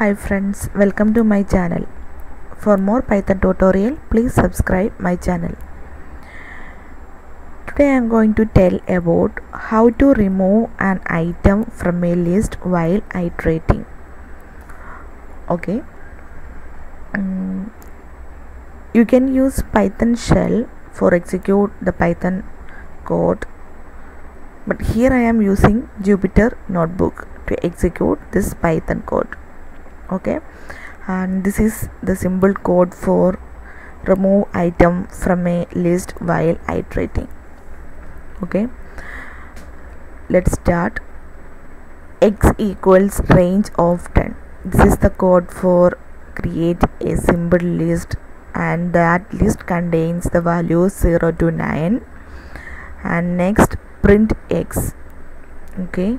Hi friends, welcome to my channel. For more Python tutorial, please subscribe my channel. Today I am going to tell about how to remove an item from a list while iterating. Okay. Mm, you can use Python shell for execute the Python code but here I am using Jupyter notebook to execute this Python code okay? And this is the simple code for remove item from a list while iterating. Okay? Let's start. X equals range of 10 this is the code for create a simple list and that list contains the values 0 to 9 and next print x. Okay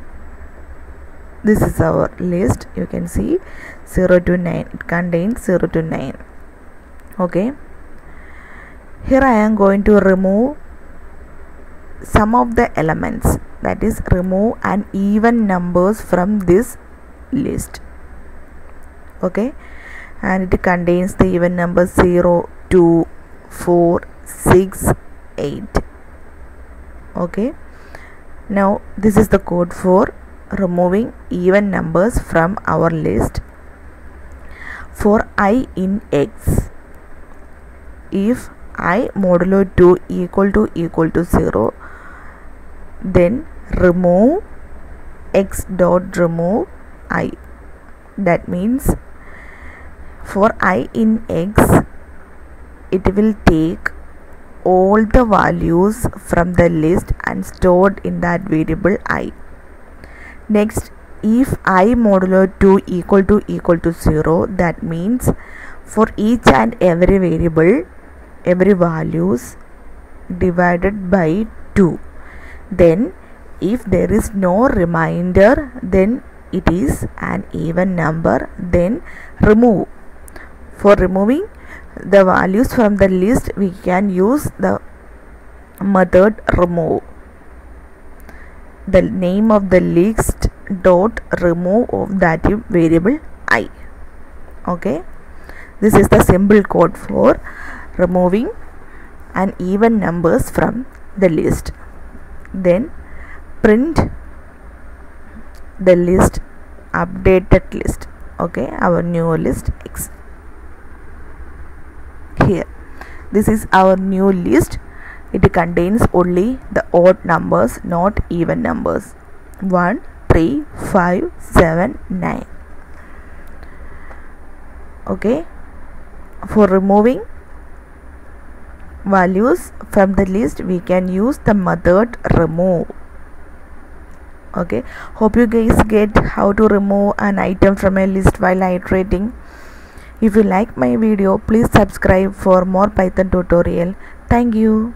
this is our list. You can see 0 to 9 it contains 0 to 9 okay. Here I am going to remove some of the elements. That is remove an even numbers from this list. Okay. And it contains the even numbers 0 2 4 6 8 okay. Now this is the code for removing even numbers from our list. For i in x if i modulo 2 equal to equal to 0 then remove x dot remove i. That means for i in x it will take all the values from the list and stored in that variable i next if i modulo 2 equal to equal to 0 that means for each and every variable every values divided by 2 then if there is no remainder then it is an even number then remove. For removing the values from the list we can use the method remove the name of the list dot remove of that variable i. Okay? This is the simple code for removing an even numbers from the list. Then print the list updated list. Okay? Our new list x. Here. This is our new list it contains only the odd numbers not even numbers. 1 3 5 7 9 okay. For removing values from the list we can use the method remove. Okay. Hope you guys get how to remove an item from a list while iterating. If you like my video please subscribe for more python tutorial. Thank you